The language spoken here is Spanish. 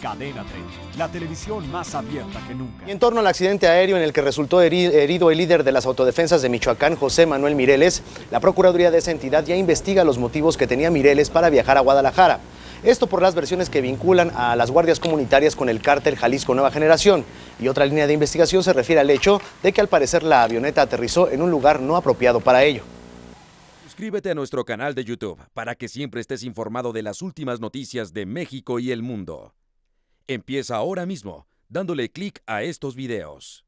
Cadena 30, la televisión más abierta que nunca. Y en torno al accidente aéreo en el que resultó herido el líder de las autodefensas de Michoacán, José Manuel Mireles, la Procuraduría de esa entidad ya investiga los motivos que tenía Mireles para viajar a Guadalajara. Esto por las versiones que vinculan a las guardias comunitarias con el cártel Jalisco Nueva Generación. Y otra línea de investigación se refiere al hecho de que al parecer la avioneta aterrizó en un lugar no apropiado para ello. Suscríbete a nuestro canal de YouTube para que siempre estés informado de las últimas noticias de México y el mundo. Empieza ahora mismo dándole clic a estos videos.